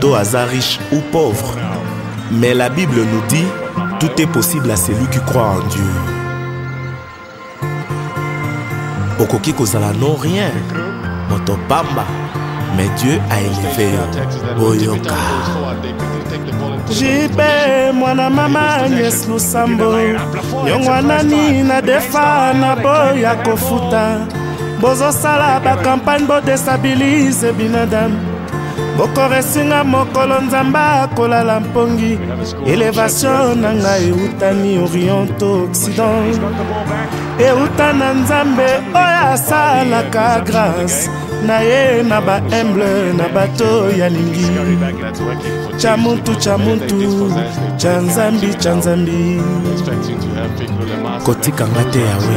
to aza riche ou pauvre. Mais la Bible nous dit, tout est possible à celui qui croit en Dieu. okoki kozala non rien moto pamba mais dieu a élevé yo boyoka jipe mwana mama agnes lusambo yongwa nani na defa na boya kofuta bozosala bakampagne bodestabilize binadamu bokoresinga mokolo nzambe akolala mpongi elevation na ngai eutani orient to occident euta na nzambe oyo asalaka grâce na ye na bahemble na bato ya lingi cha mutu cha mutu cha nzambi cha nzambi kotikanga te yawe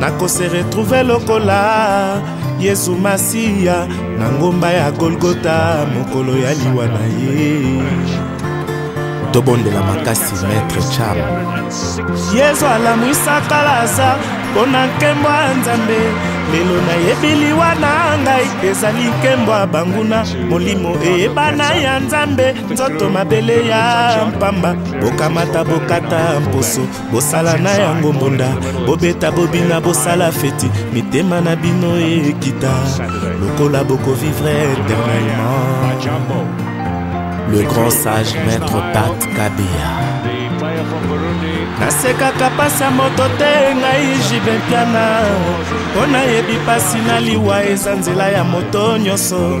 nakose retrouve lokola yesu masiya na ngomba ya golgota mokolo ya liwa na ye tobondela makasi maître cham yesu alamwisaka laza mpo na nkembo ya nzambe lelo nayebi liwa na ngai ezali nkembo ya banguna molimo eyebana ya nzambe nzoto mabele ya mpamba bokamata bokata mposo bosala na yango mbunda bobeta bobina bosala feti mitema na bino ekita lokola bokovivre eternellement le grand sage maître pat kabea nasekaka mpasi ya moto te ngai jibe mpiana mpo nayebi mpasi na liwa eza nzela ya moto nyonso